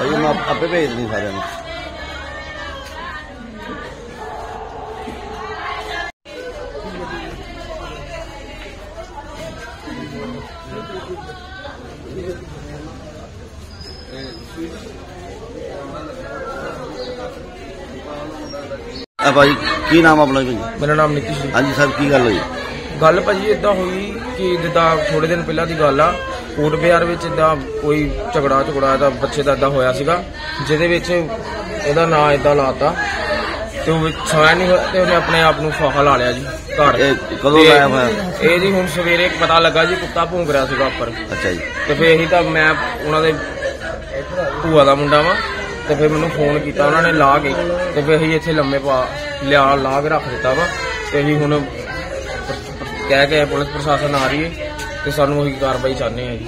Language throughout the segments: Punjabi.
ਆਪ- ਆਪੇ ਭੇਜ ਦੇਣੀ ਸਾਰਿਆਂ ਨੂੰ। ਆ ਭਾਈ ਕੀ ਨਾਮ ਆਪਣਾ ਜੀ? ਮੇਰਾ ਨਾਮ ਨਿਤਿਸ਼ ਜੀ। ਹਾਂਜੀ ਸਰ ਕੀ ਗੱਲ ਹੋਈ? ਗੱਲ ਭਾਜੀ ਇਦਾਂ ਹੋਈ ਕਿ ਜਿੱਦਾਂ ਥੋੜੇ ਦਿਨ ਪਹਿਲਾਂ ਦੀ ਗੱਲ ਆ ਕੋਟ ਬਿਹਾਰ ਵਿੱਚ ਇਦਾਂ ਕੋਈ ਝਗੜਾ ਝਗੜਾ ਦਾ ਬੱਚੇ ਦਾ ਇਦਾਂ ਹੋਇਆ ਸੀਗਾ ਜਿਹਦੇ ਵਿੱਚ ਇਹਦਾ ਨਾਂ ਇਦਾਂ ਲਾਤਾ ਤੇ ਉਹ ਸੋਇਆ ਨਹੀਂ ਹੋਇਆ ਤੇ ਉਹਨੇ ਆਪਣੇ ਆਪ ਨੂੰ ਫਾਹਾ ਲਾ ਲਿਆ ਜੀ ਘਰ। ਇਹ ਕਦੋਂ ਲਾਇਆ ਹੋਇਆ? ਇਹ ਜੀ ਹੁਣ ਸਵੇਰੇ ਪਤਾ ਲੱਗਾ ਜੀ ਕੁੱਤਾ ਭੌਂਕ ਰਿਹਾ ਸੀਗਾ ਉੱਪਰ। ਅੱਛਾ ਜੀ। ਤੇ ਫਿਰ ਇਹੀ ਤਾਂ ਮੈਂ ਉਹਨਾਂ ਦੇ ਭੂਆ ਦਾ ਮੁੰਡਾ ਵਾਂ ਤੇ ਫਿਰ ਮੈਨੂੰ ਫੋਨ ਕੀਤਾ ਉਹਨਾਂ ਨੇ ਲਾ ਕੇ ਤੇ ਫਿਰ ਅਸੀਂ ਇੱਥੇ ਲੰਮੇ ਪਾ ਲਿਆ ਲਾ ਕੇ ਰੱਖ ਦਿੱਤਾ ਵਾ ਤੇ ਅਸੀਂ ਹੁਣ ਕਹਿ ਕੇ ਪੁਲਿਸ ਪ੍ਰਸ਼ਾਸਨ ਆ ਰਹੀ ਹੈ ਤੇ ਸਾਨੂੰ ਉਹੀ ਕਾਰਵਾਈ ਚਾਹੁੰਦੇ ਆ ਜੀ।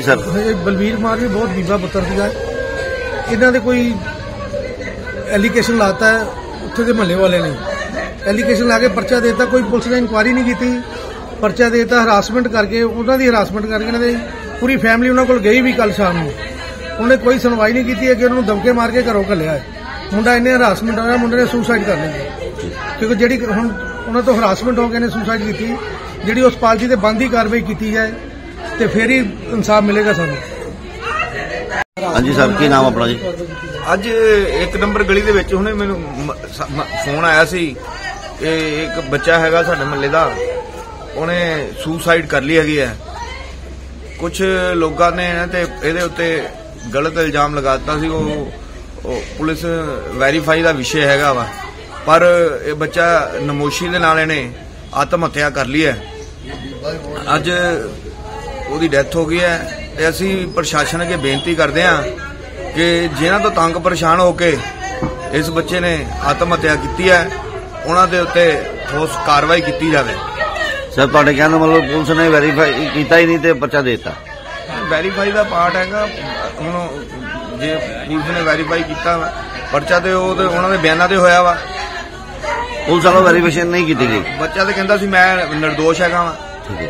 ਸਰ। ਬਲਵੀਰ ਕੁਮਾਰ ਵੀ ਬਹੁਤ ਬੀਬਾ ਪੁੱਤਰ ਸੀਗਾ। ਇਹਨਾਂ ਦੇ ਕੋਈ ਐਲੀਗੇਸ਼ਨ ਲਾਤਾ ਹੈ ਉੱਥੇ ਦੇ ਮਹੱਲੇ ਵਾਲੇ ਨੇ। ਐਲੀਗੇਸ਼ਨ ਲਾ ਕੇ ਪਰਚਾ ਦੇ ਦਿੱਤਾ ਕੋਈ ਪੁਲਿਸ ਨੇ ਇਨਕੁਆਇਰੀ ਨਹੀਂ ਕੀਤੀ। ਪਰਚਾ ਦੇ ਦਿੱਤਾ ਹਰਾਸਮੈਂਟ ਕਰਕੇ ਉਹਨਾਂ ਦੀ ਹਰਾਸਮੈਂਟ ਕਰਕੇ ਇਹਨਾਂ ਦੇ ਪੂਰੀ ਫੈਮਿਲੀ ਉਹਨਾਂ ਕੋਲ ਗਈ ਵੀ ਕੱਲ ਸ਼ਾਮ ਨੂੰ। ਉਹਨੇ ਕੋਈ ਸੁਣਵਾਈ ਨਹੀਂ ਕੀਤੀ ਹੈ ਕਿ ਉਹਨੂੰ ਦਬਕੇ ਮਾਰ ਕੇ ਘਰੋਂ ਘੱਲਿਆ ਹੈ। ਮੁੰਡਾ ਇੰਨੇ ਹਰਾਸਮੈਂਟ ਹੋਇਆ ਮੁੰਡੇ ਨੇ ਸੁਸਾਈਡ ਕਰ ਲਈ। ਕਿਉਂਕਿ ਜਿਹੜੀ ਹੁਣ ਉਹਨਾਂ ਤੋਂ ਹਰਾਸਮੈਂਟ ਹੋ ਕੇ ਨੇ ਸੁਸਾਈਡ ਕੀਤੀ ਜਿਹੜੀ ਉਸ ਪਾਰਟੀ ਤੇ ਬੰਦੀ ਕਾਰਵਾਈ ਕੀਤੀ ਜਾਏ ਤੇ ਫਿਰ ਹੀ ਇਨਸਾਫ ਮਿਲੇਗਾ ਸਾਨੂੰ। ਹਾਂਜੀ ਸਰ ਕੀ ਨਾਮ ਆਪਣਾ ਜੀ? ਅੱਜ ਇੱਕ ਨੰਬਰ ਗਲੀ ਦੇ ਵਿੱਚ ਹੁਣੇ ਮੈਨੂੰ ਮ- ਸ- ਮ- ਫੋਨ ਆਇਆ ਸੀ। ਕਿ ਇੱਕ ਬੱਚਾ ਹੈਗਾ ਸਾਡੇ ਮਹੱਲੇ ਦਾ। ਉਹਨੇ ਸੁਸਾਈਡ ਕਰ ਲਈ ਹੈਗੀ ਹੈ। ਕੁਝ ਲੋਕਾਂ ਨੇ ਇਹਨਾਂ ਤੇ ਇਹਦੇ ਉੱਤੇ ਗਲਤ ਇਲਜ਼ਾਮ ਲਗਾ ਦਿੱਤਾ ਸੀ। ਉਹ ਉਹ ਪੁਲਿਸ ਵੈਰੀਫਾਈ ਦਾ ਵਿਸ਼ੇ ਹੈਗਾ ਵਾ। ਪਰ ਇਹ ਬੱਚਾ ਨਮੋਸ਼ੀ ਦੇ ਨਾਲ ਇਹਨੇ ਆਤਮ ਹੱਤਿਆ ਕਰ ਲਈ ਹੈ। ਅੱਜ ਉਹਦੀ ਡੈਥ ਹੋ ਗਈ ਹੈ ਤੇ ਅਸੀਂ ਪ੍ਰਸ਼ਾਸਨ ਅੱਗੇ ਬੇਨਤੀ ਕਰਦੇ ਹਾਂ ਕਿ ਜਿਨ੍ਹਾਂ ਤੋਂ ਤੰਗ ਪਰੇਸ਼ਾਨ ਹੋ ਕੇ ਇਸ ਬੱਚੇ ਨੇ ਆਤਮ ਹੱਤਿਆ ਕੀਤੀ ਹੈ ਉਹਨਾਂ ਦੇ ਉੱਤੇ ਠੋਸ ਕਾਰਵਾਈ ਕੀਤੀ ਜਾਵੇ। ਸਰ ਤੁਹਾਡੇ ਕਹਿਣ ਦਾ ਮਤਲਬ ਪੁਲਿਸ ਨੇ ਵੈਰੀਫਾਈ ਕੀਤਾ ਹੀ ਨਹੀਂ ਤੇ ਪਰਚਾ ਦਿੱਤਾ। ਵੈਰੀਫਾਈ ਦਾ ਪਾਰਟ ਹੈਗਾ ਹੁਣ ਜੇ ਪੁਲਿਸ ਨੇ ਵੈਰੀਫਾਈ ਕੀਤਾ ਪਰਚਾ ਤੇ ਉਹ ਉਹਨਾਂ ਦੇ ਬਿਆਨਾਂ ਤੇ ਹੋਇਆ ਵਾ। ਪੁਲਿਸ ਵੱਲੋਂ ਵੈਰੀਫਿਕੇਸ਼ਨ ਨਹੀਂ ਕੀਤੀ ਗਈ। ਬੱਚਾ ਤੇ ਕਹਿੰਦਾ ਸੀ ਮੈਂ ਨਿਰਦੋਸ਼ ਹੈਗਾ ਵਾ। ਠੀਕ ਹੈ।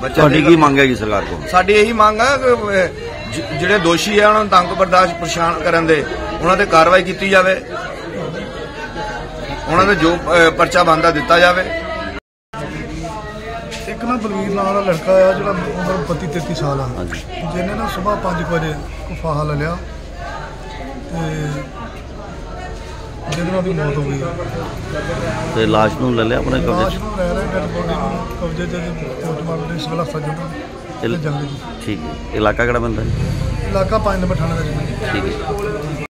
ਬੱਚਾ ਤੁਹਾਡੀ ਕੀ ਮੰਗ ਹੈਗੀ ਸਰਕਾਰ ਕੋਲ? ਸਾਡੀ ਇਹੀ ਮੰਗ ਆ ਕਿ ਜ- ਜਿਹੜੇ ਦੋਸ਼ੀ ਆ ਉਹਨਾਂ ਨੂੰ ਤੰਗ ਬਰਦਾਸ਼ਤ ਪਰੇਸ਼ਾਨ ਕਰਨ ਦੇ ਉਹਨਾਂ ਤੇ ਕਾਰਵਾਈ ਕੀਤੀ ਜਾਵੇ। ਉਹਨਾਂ ਦੇ ਜੋ ਪਰਚਾ ਬੰਦਾ ਦਿੱਤਾ ਜਾਵੇ। ਇੱਕ ਨਾ ਬਲਵੀਰ ਨਾਂ ਦਾ ਲੜਕਾ ਆ ਜਿਹੜਾ ਉਮਰ 32 33 ਸਾਲ ਆ। ਹਾਂਜੀ। ਜਿਹਨੇ ਨਾ ਸਵੇਰ 5 ਵਜੇ ਕੋ ਫਾਹਾ ਲੈ ਲਿਆ। ਤੇ ਜਿਹਦੇ ਨਾਲ ਉਹਦੀ ਮੌਤ ਹੋ ਗਈ। ਤੇ ਲਾਸ਼ ਨੂੰ ਲੈ ਲਿਆ ਆਪਣੇ ਲਾਸ਼ ਕਬਜ਼ੇ 'ਚ? ਨੂੰ ਲੈ ਰਹੇ ਡੈਡ ਬੋਡੀ ਨੂੰ। ਕਬਜ਼ੇ ਤੇ ਪੋਸਟਮਾਰਟਮ ਦੇ ਸਿਵਲ ਹਸਪਤਾਲ ਜੰਮੂ ਤੇ ਇਲ- ਜੰਗਲੀ ਠੀਕ ਹੈ। ਇਲਾਕਾ ਕਿਹੜਾ ਬੰਦਾ ਇਲਾਕਾ 5 ਨੰਬਰ ਥਾਣੇ ਦਾ ਜੀ। ਠੀਕ ਹੈ।